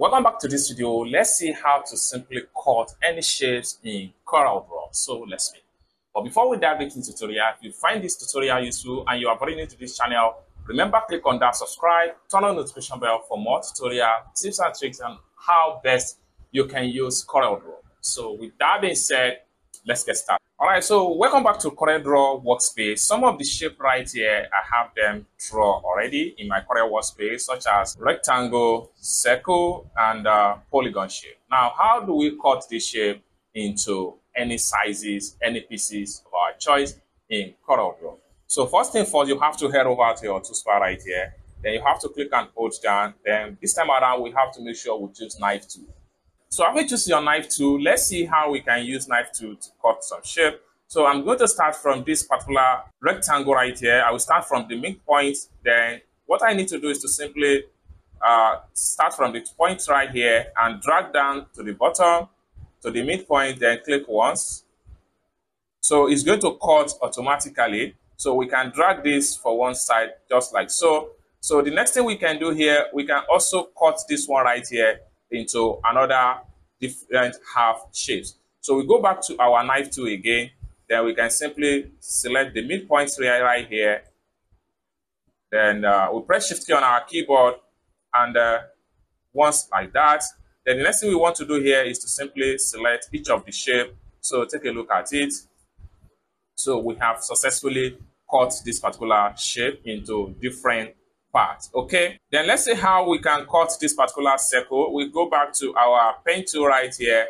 Welcome back to this video. Let's see how to simply cut any shapes in CorelDRAW. So let's begin. But before we dive into the tutorial, if you find this tutorial useful and you are very new to this channel, remember click on that subscribe, turn on notification bell for more tutorial tips and tricks on how best you can use CorelDRAW. So with that being said, let's get started. All right, so welcome back to CorelDRAW workspace. Some of the shape right here, I have them draw already in my Corel workspace, such as rectangle, circle, and uh, polygon shape. Now, how do we cut this shape into any sizes, any pieces of our choice in CorelDRAW? So first thing first, you have to head over to your toolbar right here. Then you have to click and hold down. Then this time around, we have to make sure we choose knife tool. So after choosing your knife tool, let's see how we can use knife tool to cut some shape. So I'm going to start from this particular rectangle right here. I will start from the midpoint. Then what I need to do is to simply uh, start from the point right here and drag down to the bottom, to the midpoint, then click once. So it's going to cut automatically. So we can drag this for one side just like so. So the next thing we can do here, we can also cut this one right here into another different half shapes. So we go back to our knife tool again, then we can simply select the midpoint right here. Then uh, we press shift key on our keyboard and uh, once like that, then the next thing we want to do here is to simply select each of the shape. So take a look at it. So we have successfully cut this particular shape into different part. Okay, then let's see how we can cut this particular circle. We go back to our pen tool right here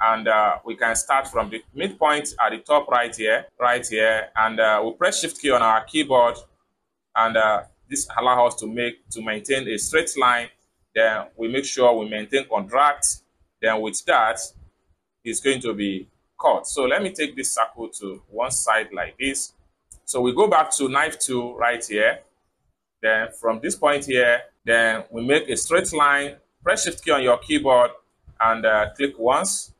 and uh, we can start from the midpoint at the top right here, right here, and uh, we press shift key on our keyboard and uh, this allows us to make to maintain a straight line. Then we make sure we maintain contract. Then with that, it's going to be cut. So let me take this circle to one side like this. So we go back to knife tool right here then from this point here, then we make a straight line, press shift key on your keyboard and uh, click once.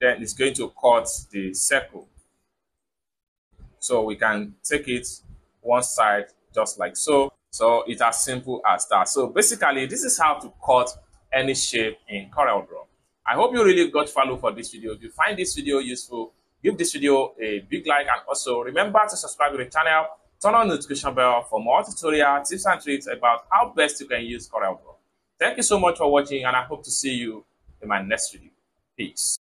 Then it's going to cut the circle. So we can take it one side just like so. So it's as simple as that. So basically, this is how to cut any shape in CorelDRAW. I hope you really got value for this video. If you find this video useful, give this video a big like and also remember to subscribe to the channel Turn on the notification bell for more tutorial tips and tricks about how best you can use CorelDRAW. Thank you so much for watching and I hope to see you in my next video. Peace.